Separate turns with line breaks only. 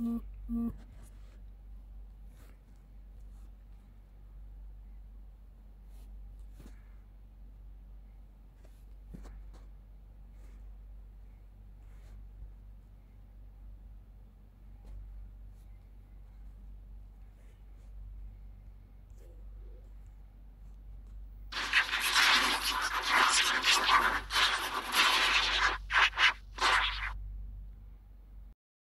Mm-hmm.